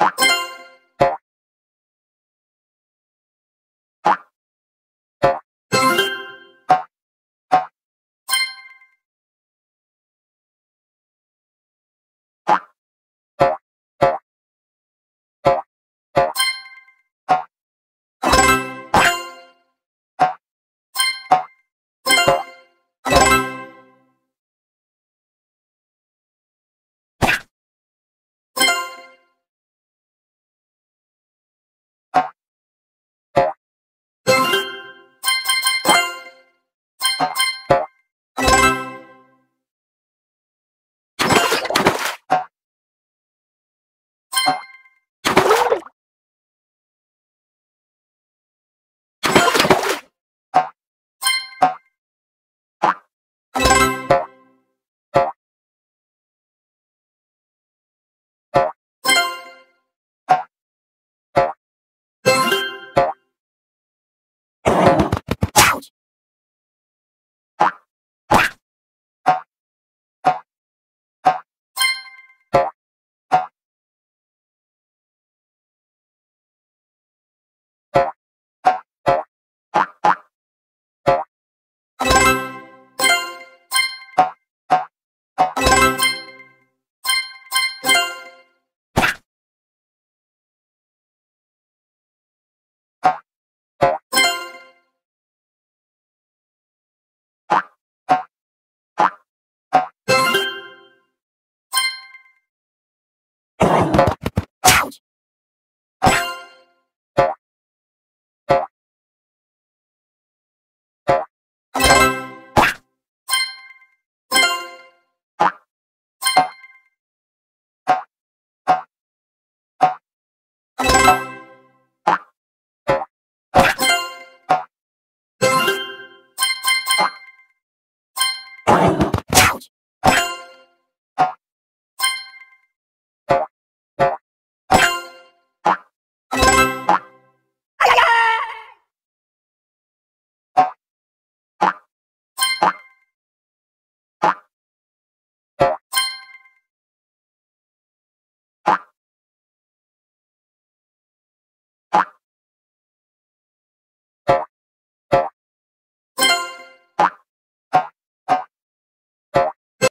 you